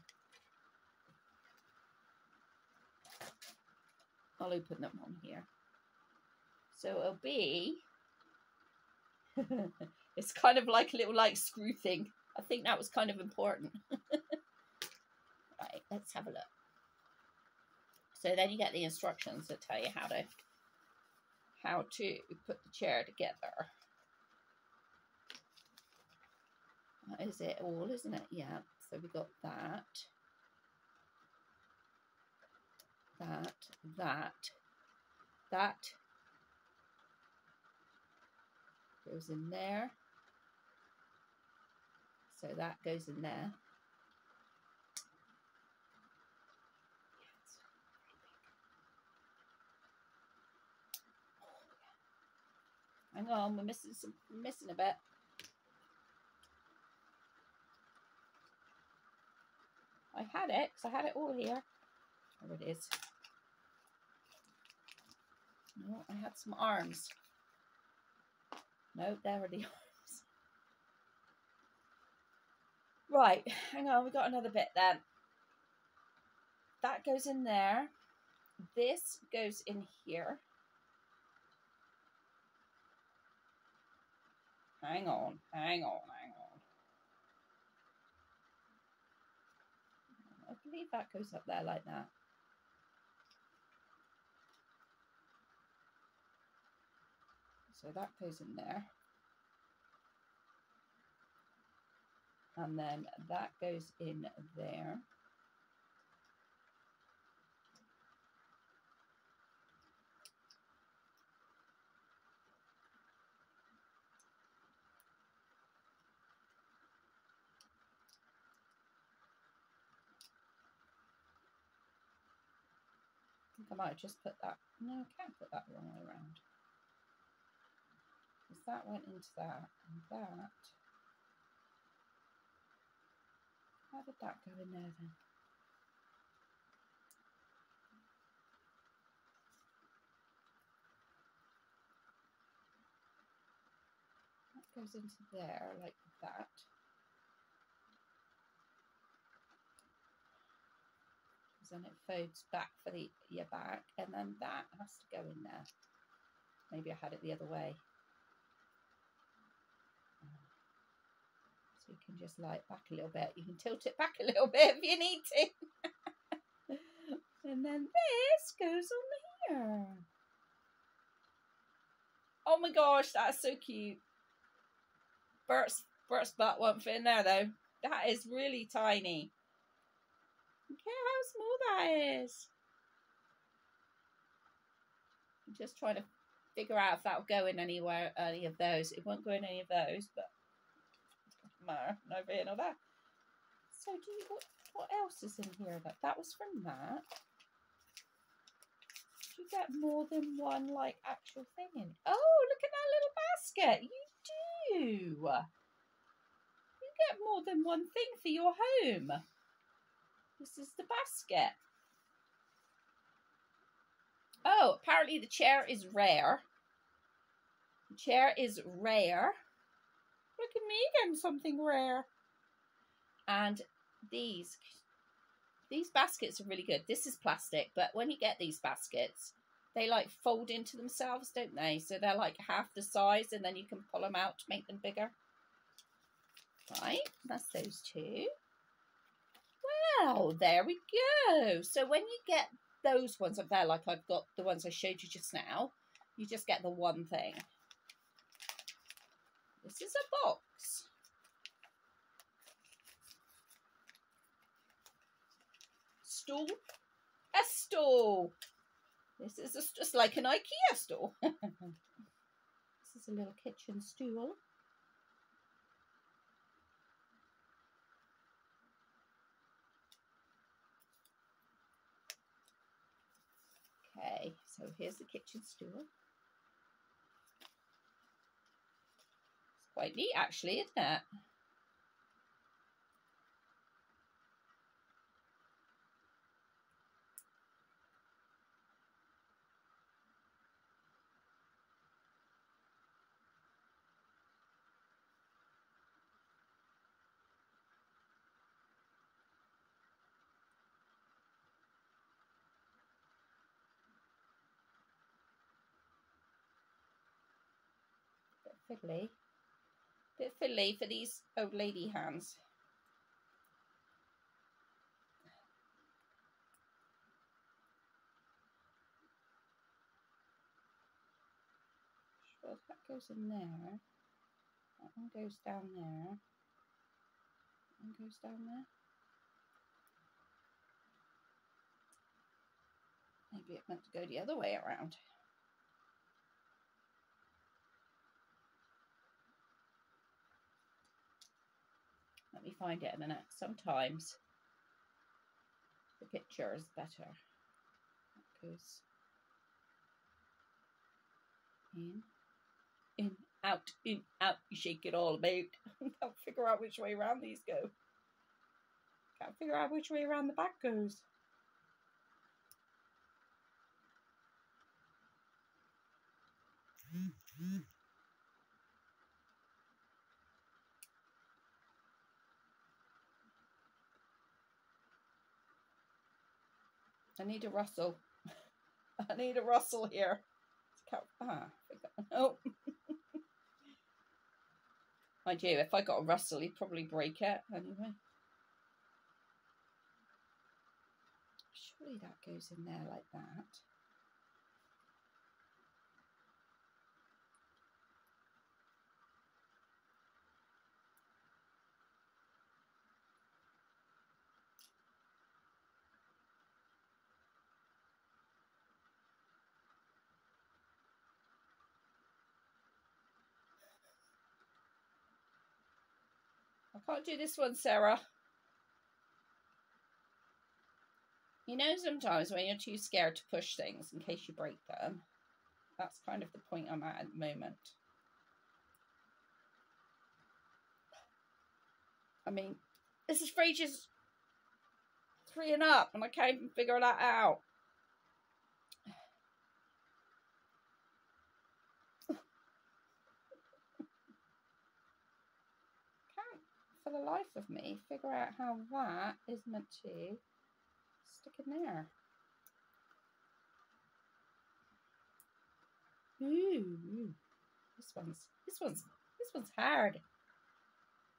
I'll open them on here. So it'll be... It's kind of like a little like screw thing. I think that was kind of important. right, let's have a look. So then you get the instructions that tell you how to how to put the chair together. That is it all, isn't it? Yeah. So we got that, that, that, that goes in there. So that goes in there. Hang on, we're missing some missing a bit. I had it, because I had it all here. There it is. No, I had some arms. No, there are the arms. Right, hang on, we got another bit then. That goes in there. This goes in here. Hang on, hang on, hang on. I believe that goes up there like that. So that goes in there. And then that goes in there. I think I might just put that. No, I can't put that the wrong way around. Because that went into that, and that. How did that go in there then? That goes into there like that. then it folds back for the your back and then that has to go in there maybe I had it the other way so you can just lie it back a little bit. You can tilt it back a little bit if you need to. And then this goes on here. Oh my gosh that's so cute. Bert's Bert's butt won't fit in there though. That is really tiny. Look how small that is. I'm just trying to figure out if that'll go in anywhere, any of those. It won't go in any of those, but no, neither here nor there. So do you, what, what else is in here? That, that was from that. Do you get more than one, like, actual thing in? Oh, look at that little basket. You do. You get more than one thing for your home. This is the basket. Oh, apparently the chair is rare. The chair is rare. Look at me getting something rare. And these these baskets are really good. This is plastic, but when you get these baskets, they like fold into themselves, don't they? So they're like half the size and then you can pull them out to make them bigger. Right, that's those two. Well, there we go. So when you get those ones up there, like I've got the ones I showed you just now, you just get the one thing. This is a box. Stool. A stool. This is just like an IKEA stool. this is a little kitchen stool. Okay, so here's the kitchen stool. Quite neat actually, isn't it? fiddly. Bit fiddly for these old lady hands. Sure, that goes in there. That one goes down there. That one goes down there. Maybe it meant to go the other way around. Let me find it a minute. Sometimes the picture is better. That goes in, in, out, in, out. You shake it all about. Can't figure out which way around these go. Can't figure out which way around the back goes. Mm-hmm. I need a rustle. I need a rustle here. Ah, oh. Mind you, if I got a rustle, he'd probably break it anyway. Surely that goes in there like that. I can't do this one, Sarah. You know, sometimes when you're too scared to push things in case you break them, that's kind of the point I'm at at the moment. I mean, this is for ages three and up, and I can't even figure that out. For the life of me figure out how that is meant to stick in there. Ooh, this one's this one's this one's hard.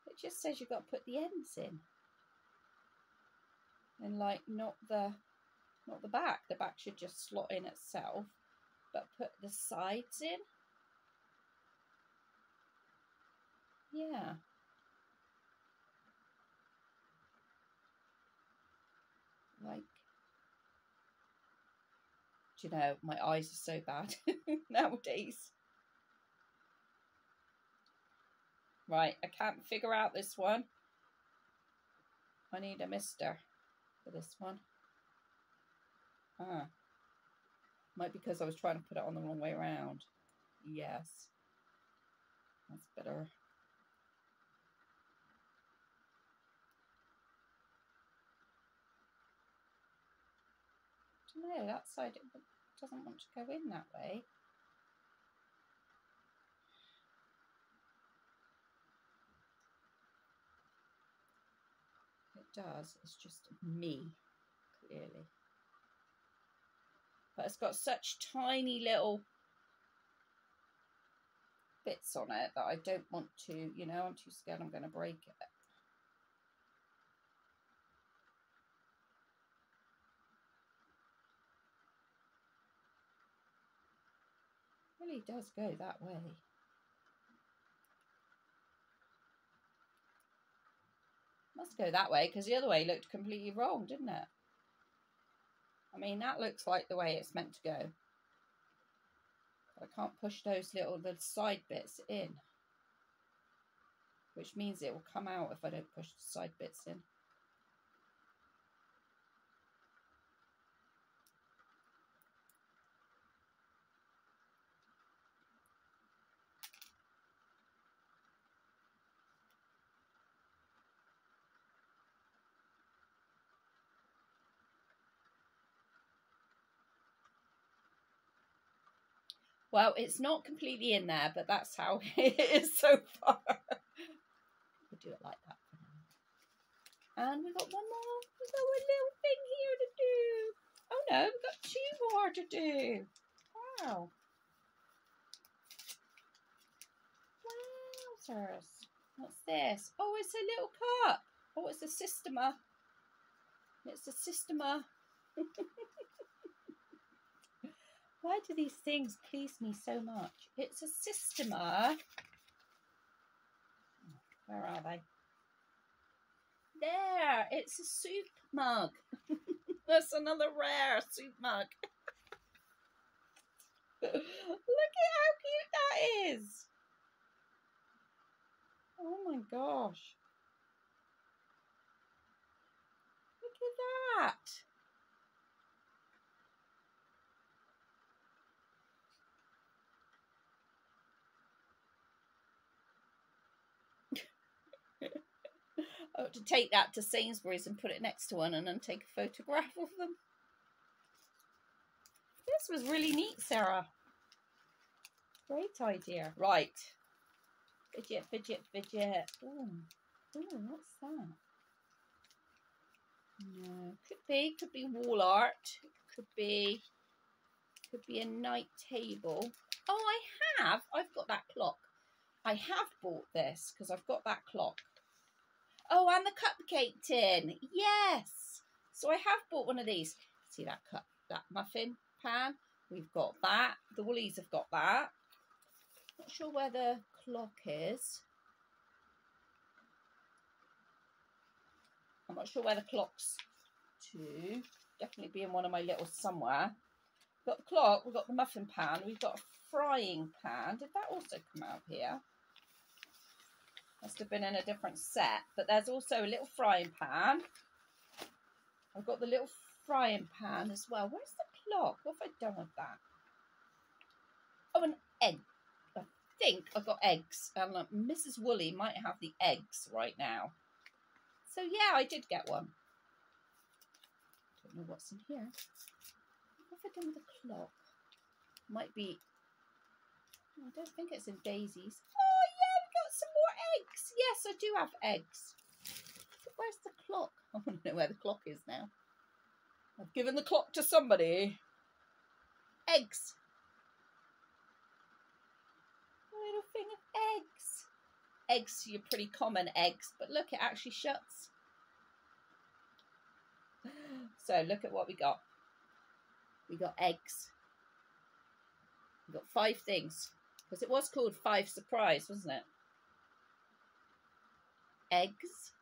It just says you've got to put the ends in, and like not the not the back. The back should just slot in itself, but put the sides in. Yeah. like do you know my eyes are so bad nowadays. Right I can't figure out this one. I need a mister for this one. Ah. Might be because I was trying to put it on the wrong way around. Yes. That's better. No, that side doesn't want to go in that way. It does. It's just me, clearly. But it's got such tiny little bits on it that I don't want to, you know, I'm too scared I'm going to break it. Really does go that way. Must go that way because the other way looked completely wrong, didn't it? I mean, that looks like the way it's meant to go. I can't push those little the side bits in. Which means it will come out if I don't push the side bits in. Well, it's not completely in there, but that's how it is so far. we'll do it like that. And we've got one more. We've got one little thing here to do. Oh no, we've got two more to do. Wow. Wowzers. What's this? Oh, it's a little cup. Oh, it's a Systema. It's a Systema. Why do these things please me so much? It's a Systema. Ah. Where are they? There, it's a soup mug. That's another rare soup mug. Look at how cute that is. Oh my gosh. Look at that. I ought Oh, to take that to Sainsbury's and put it next to one and then take a photograph of them. This was really neat, Sarah. Great idea. Right. Fidget, fidget, fidget. Oh, oh, what's that? No, could be, could be wall art. Could be, could be a night table. Oh, I have. I've got that clock. I have bought this because I've got that clock. Oh, and the cupcake tin. Yes. So I have bought one of these. See that cup, that muffin pan? We've got that. The Woolies have got that. Not sure where the clock is. I'm not sure where the clock's to. Definitely be in one of my little somewhere. We've got the clock, we've got the muffin pan, we've got a frying pan. Did that also come out here? Must have been in a different set. But there's also a little frying pan. I've got the little frying pan as well. Where's the clock? What have I done with that? Oh, an egg. I think I've got eggs. And uh, Mrs. Woolley might have the eggs right now. So yeah, I did get one. Don't know what's in here. What have I done with the clock? Might be... I don't think it's in daisies. Oh got some more eggs. Yes, I do have eggs. Where's the clock? I want to know where the clock is now. I've given the clock to somebody. Eggs. A little thing of eggs. Eggs, you're pretty common eggs, but look, it actually shuts. So look at what we got. We got eggs. We got five things. Because it was called Five Surprise, wasn't it? Eggs.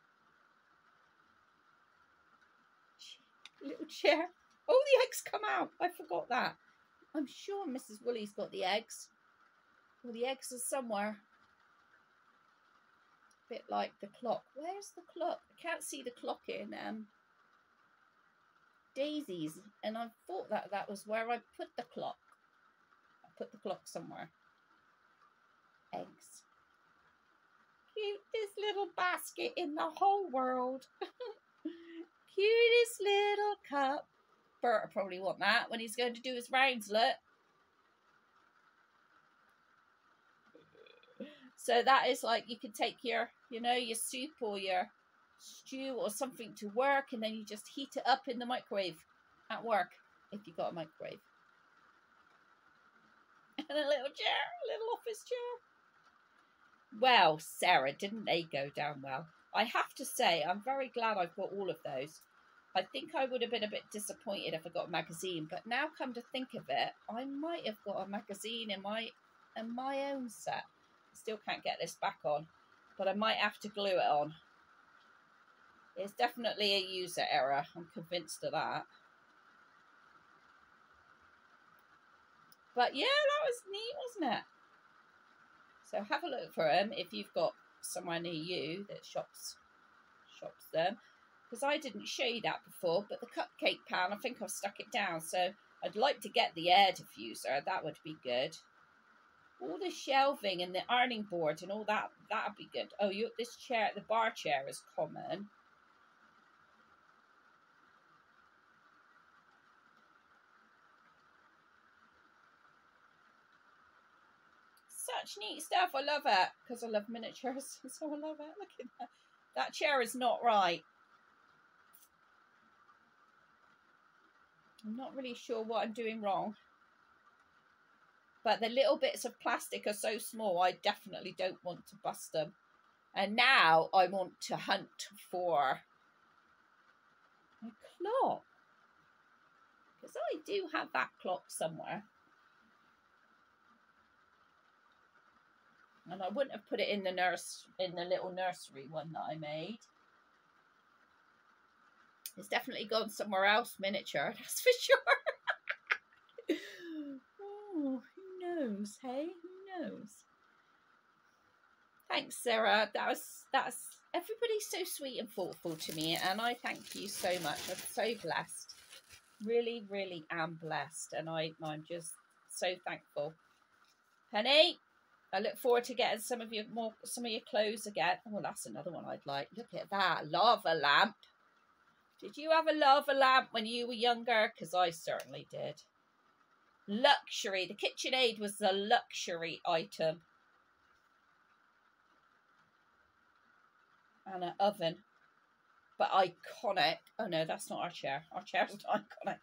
Little chair. Oh, the eggs come out. I forgot that. I'm sure Mrs. Woolley's got the eggs. Well, the eggs are somewhere. A bit like the clock. Where's the clock? I can't see the clock in um, Daisy's. And I thought that that was where I put the clock. I put the clock somewhere. Eggs. Cutest little basket in the whole world. Cutest little cup. Bert will probably want that when he's going to do his rounds, look. So that is like you could take your, you know, your soup or your stew or something to work and then you just heat it up in the microwave at work if you've got a microwave. And a little chair, a little office chair. Well, Sarah, didn't they go down well? I have to say, I'm very glad I've got all of those. I think I would have been a bit disappointed if I got a magazine, but now come to think of it, I might have got a magazine in my in my own set. Still can't get this back on, but I might have to glue it on. It's definitely a user error. I'm convinced of that. But yeah, that was neat, wasn't it? So have a look for them if you've got somewhere near you that shops shops them. Because I didn't show you that before, but the cupcake pan, I think I've stuck it down. So I'd like to get the air diffuser. That would be good. All the shelving and the ironing board and all that, that would be good. Oh, you this chair, the bar chair is common. Neat stuff. I love it because I love miniatures. So I love it. Look at that. That chair is not right. I'm not really sure what I'm doing wrong. But the little bits of plastic are so small, I definitely don't want to bust them. And now I want to hunt for a clock. Because I do have that clock somewhere. And I wouldn't have put it in the nurse in the little nursery one that I made. It's definitely gone somewhere else miniature, that's for sure. oh, who knows, hey? Who knows? Thanks, Sarah. That was that's everybody's so sweet and thoughtful to me, and I thank you so much. I'm so blessed. Really, really am blessed, and I I'm just so thankful. Penny, I look forward to getting some of your more some of your clothes again. Oh, that's another one I'd like. Look at that lava lamp. Did you have a lava lamp when you were younger? Because I certainly did. Luxury. The KitchenAid was the luxury item. And an oven. But iconic. Oh no, that's not our chair. Our chair's not iconic.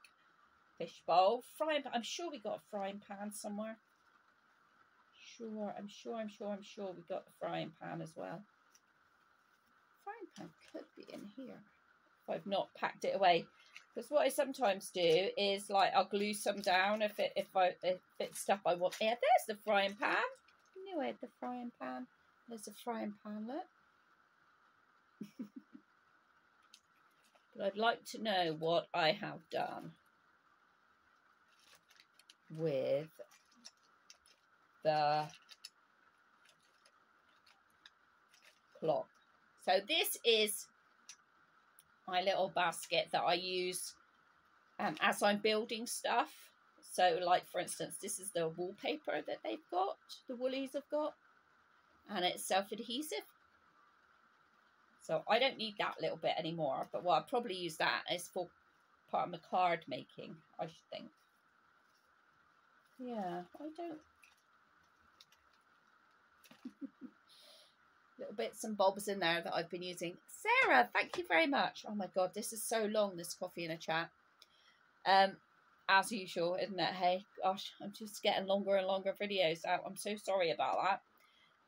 Fish bowl. Frying pan. I'm sure we got a frying pan somewhere sure, I'm sure, I'm sure, I'm sure we got the frying pan as well. Frying pan could be in here if I've not packed it away. Because what I sometimes do is like I'll glue some down if it if I if it's stuff I want. Yeah, there's the frying pan. I knew I had the frying pan. There's the frying pan. Look. but I'd like to know what I have done with the clock. So this is my little basket that I use um, as I'm building stuff. So like for instance, this is the wallpaper that they've got, the Woolies have got, and it's self-adhesive. So I don't need that little bit anymore, but what I'll probably use that is for part of my card making, I should think. Yeah, I don't Little bits and bobs in there that I've been using. Sarah, thank you very much. Oh my god, this is so long, this coffee in a chat. Um, as usual, isn't it? Hey, gosh, I'm just getting longer and longer videos out. I'm so sorry about that.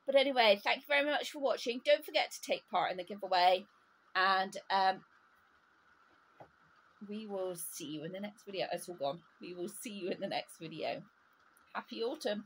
But anyway, thank you very much for watching. Don't forget to take part in the giveaway. And um, we will see you in the next video. It's all gone. We will see you in the next video. Happy autumn.